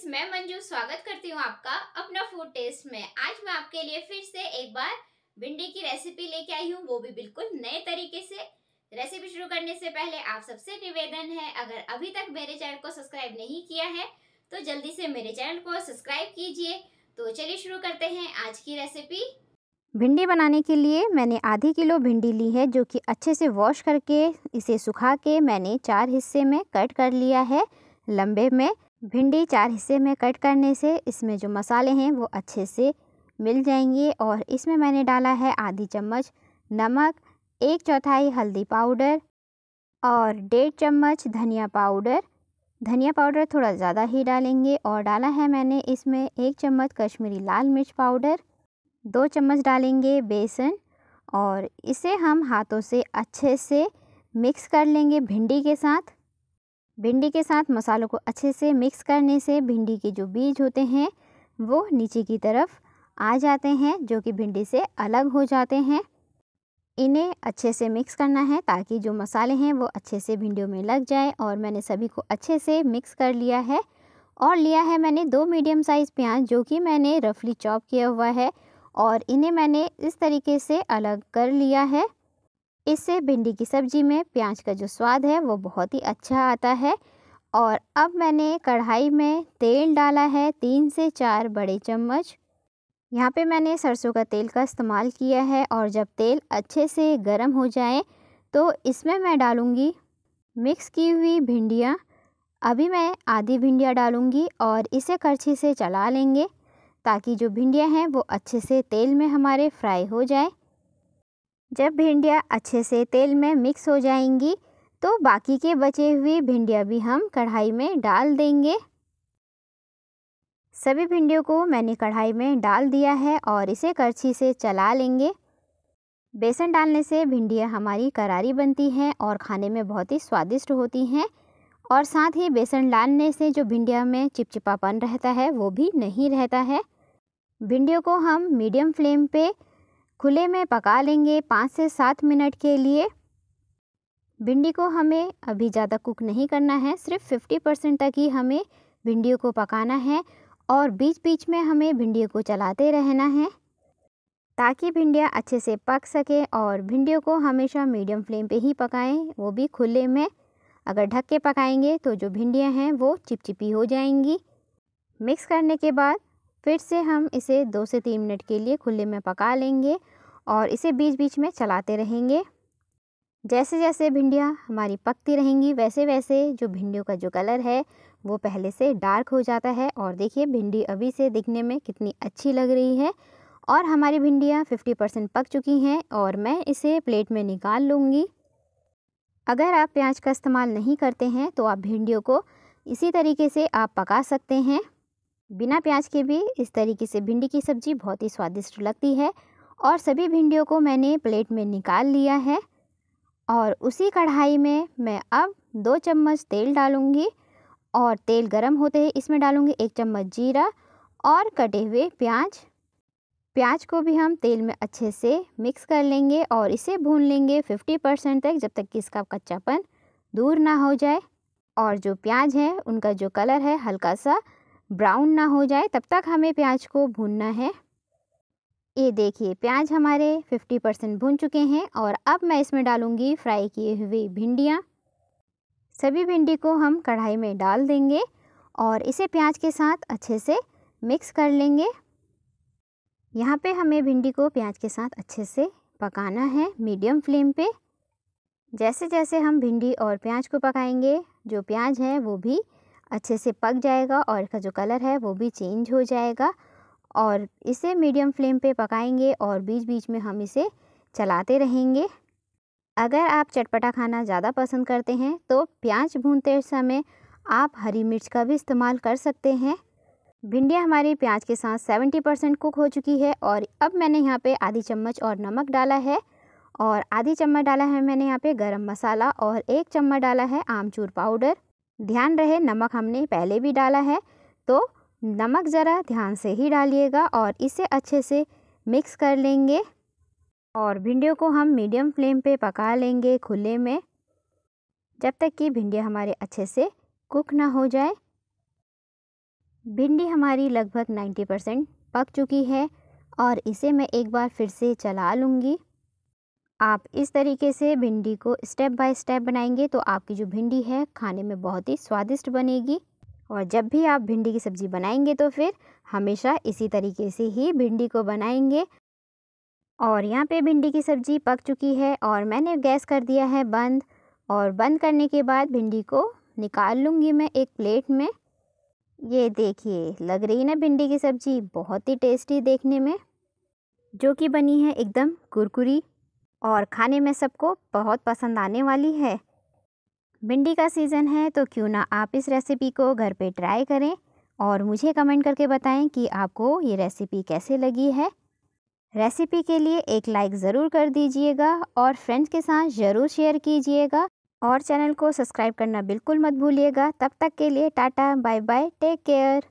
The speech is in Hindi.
फ्रेंड्स मैं मंजू स्वागत करती हूँ आपका अपना फ़ूड टेस्ट में। आज मैं आपके लिए फिर से एक बार भिंडी की रेसिपी लेके आई हूँ, वो भी बिल्कुल नए तरीके से। रेसिपी शुरू करने से पहले आप सबसे निवेदन है, अगर अभी तक मेरे चैनल को सब्सक्राइब नहीं किया है तो जल्दी से मेरे चैनल को सब्सक्राइब कीजिए। तो चलिए शुरू करते हैं आज की रेसिपी भिंडी बनाने के लिए मैंने आधी किलो भिंडी ली है, जो कि अच्छे से वॉश करके, इसे सुखा के मैंने चार हिस्से में कट कर लिया है, लंबे में। भिंडी चार हिस्से में कट करने से इसमें जो मसाले हैं वो अच्छे से मिल जाएँगे और इसमें मैंने डाला है आधी चम्मच नमक, एक चौथाई हल्दी पाउडर और डेढ़ चम्मच धनिया पाउडर। धनिया पाउडर थोड़ा ज़्यादा ही डालेंगे और डाला है मैंने इसमें एक चम्मच कश्मीरी लाल मिर्च पाउडर, दो चम्मच डालेंगे बेसन और इसे हम हाथों से अच्छे से मिक्स कर लेंगे भिंडी के साथ। भिंडी के साथ मसालों को अच्छे से मिक्स करने से भिंडी के जो बीज होते हैं, वो नीचे की तरफ़ आ जाते हैं, जो कि भिंडी से अलग हो जाते हैं। इन्हें अच्छे से मिक्स करना है ताकि जो मसाले हैं, वो अच्छे से भिंडियों में लग जाए और मैंने सभी को अच्छे से मिक्स कर लिया है। और लिया है मैंने दो मीडियम साइज़ प्याज, जो कि मैंने रफली चॉप किया हुआ है और इन्हें मैंने इस तरीके से अलग कर लिया है। इससे भिंडी की सब्ज़ी में प्याज का जो स्वाद है, वो बहुत ही अच्छा आता है। और अब मैंने कढ़ाई में तेल डाला है, तीन से चार बड़े चम्मच। यहाँ पे मैंने सरसों का तेल का इस्तेमाल किया है और जब तेल अच्छे से गर्म हो जाए तो इसमें मैं डालूँगी मिक्स की हुई भिंडियाँ। अभी मैं आधी भिंडियाँ डालूँगी और इसे करछी से चला लेंगे ताकि जो भिंडियाँ हैं, वो अच्छे से तेल में हमारे फ्राई हो जाए। जब भिंडियाँ अच्छे से तेल में मिक्स हो जाएँगी तो बाकी के बचे हुए भिंडियाँ भी हम कढ़ाई में डाल देंगे। सभी भिंडियों को मैंने कढ़ाई में डाल दिया है और इसे करछी से चला लेंगे। बेसन डालने से भिंडियाँ हमारी करारी बनती हैं और खाने में बहुत ही स्वादिष्ट होती हैं। और साथ ही बेसन डालने से जो भिंडिया में चिपचिपापन रहता है, वो भी नहीं रहता है। भिंडियों को हम मीडियम फ्लेम पे खुले में पका लेंगे पाँच से सात मिनट के लिए। भिंडी को हमें अभी ज़्यादा कुक नहीं करना है, सिर्फ़ फिफ्टी परसेंट तक ही हमें भिंडियों को पकाना है और बीच बीच में हमें भिंडियों को चलाते रहना है ताकि भिंडियाँ अच्छे से पक सके और भिंडियों को हमेशा मीडियम फ्लेम पे ही पकाएँ, वो भी खुले में। अगर ढक के पकाएँगे तो जो भिंडियाँ हैं वो चिपचिपी हो जाएँगी। मिक्स करने के बाद फिर से हम इसे दो से तीन मिनट के लिए खुले में पका लेंगे और इसे बीच बीच में चलाते रहेंगे। जैसे जैसे भिंडियाँ हमारी पकती रहेंगी, वैसे वैसे जो भिंडियों का जो कलर है, वो पहले से डार्क हो जाता है और देखिए भिंडी अभी से दिखने में कितनी अच्छी लग रही है और हमारी भिंडियाँ 50 परसेंट पक चुकी हैं और मैं इसे प्लेट में निकाल लूँगी। अगर आप प्याज का इस्तेमाल नहीं करते हैं तो आप भिंडियों को इसी तरीके से आप पका सकते हैं। बिना प्याज के भी इस तरीके से भिंडी की सब्ज़ी बहुत ही स्वादिष्ट लगती है और सभी भिंडियों को मैंने प्लेट में निकाल लिया है और उसी कढ़ाई में मैं अब दो चम्मच तेल डालूँगी और तेल गरम होते ही इसमें डालूँगी एक चम्मच जीरा और कटे हुए प्याज। प्याज को भी हम तेल में अच्छे से मिक्स कर लेंगे और इसे भून लेंगे 50 परसेंट तक जब तक कि इसका कच्चापन दूर ना हो जाए। और जो प्याज है, उनका जो कलर है, हल्का सा ब्राउन ना हो जाए, तब तक हमें प्याज को भूनना है। ये देखिए, प्याज हमारे 50 परसेंट भून चुके हैं और अब मैं इसमें डालूँगी फ्राई किए हुए भिंडियाँ। सभी भिंडी को हम कढ़ाई में डाल देंगे और इसे प्याज के साथ अच्छे से मिक्स कर लेंगे। यहाँ पे हमें भिंडी को प्याज के साथ अच्छे से पकाना है मीडियम फ्लेम पे। जैसे जैसे हम भिंडी और प्याज को पकाएँगे, जो प्याज है वो भी अच्छे से पक जाएगा और इसका जो कलर है वो भी चेंज हो जाएगा। और इसे मीडियम फ्लेम पे पकाएँगे और बीच बीच में हम इसे चलाते रहेंगे। अगर आप चटपटा खाना ज़्यादा पसंद करते हैं तो प्याज भूनते समय आप हरी मिर्च का भी इस्तेमाल कर सकते हैं। भिंडियाँ हमारी प्याज के साथ सेवेंटी परसेंट कुक हो चुकी है और अब मैंने यहाँ पे आधी चम्मच और नमक डाला है। और आधी चम्मच डाला है मैंने यहाँ पे गरम मसाला और एक चम्मच डाला है आमचूर पाउडर। ध्यान रहे, नमक हमने पहले भी डाला है तो नमक ज़रा ध्यान से ही डालिएगा और इसे अच्छे से मिक्स कर लेंगे और भिंडियों को हम मीडियम फ्लेम पे पका लेंगे खुले में, जब तक कि भिंडियाँ हमारे अच्छे से कुक ना हो जाए। भिंडी हमारी लगभग 90 परसेंट पक चुकी है और इसे मैं एक बार फिर से चला लूँगी। आप इस तरीके से भिंडी को स्टेप बाय स्टेप बनाएँगे तो आपकी जो भिंडी है खाने में बहुत ही स्वादिष्ट बनेगी। और जब भी आप भिंडी की सब्ज़ी बनाएँगे तो फिर हमेशा इसी तरीके से ही भिंडी को बनाएँगे। और यहाँ पे भिंडी की सब्ज़ी पक चुकी है और मैंने गैस कर दिया है बंद। और बंद करने के बाद भिंडी को निकाल लूँगी मैं एक प्लेट में। ये देखिए, लग रही ना भिंडी की सब्ज़ी, बहुत ही टेस्टी देखने में, जो कि बनी है एकदम कुरकुरी। और खाने में सबको बहुत पसंद आने वाली है। भिंडी का सीज़न है तो क्यों ना आप इस रेसिपी को घर पे ट्राई करें और मुझे कमेंट करके बताएँ कि आपको ये रेसिपी कैसे लगी है। रेसिपी के लिए एक लाइक ज़रूर कर दीजिएगा और फ्रेंड्स के साथ ज़रूर शेयर कीजिएगा और चैनल को सब्सक्राइब करना बिल्कुल मत भूलिएगा। तब तक के लिए tata bye bye take care.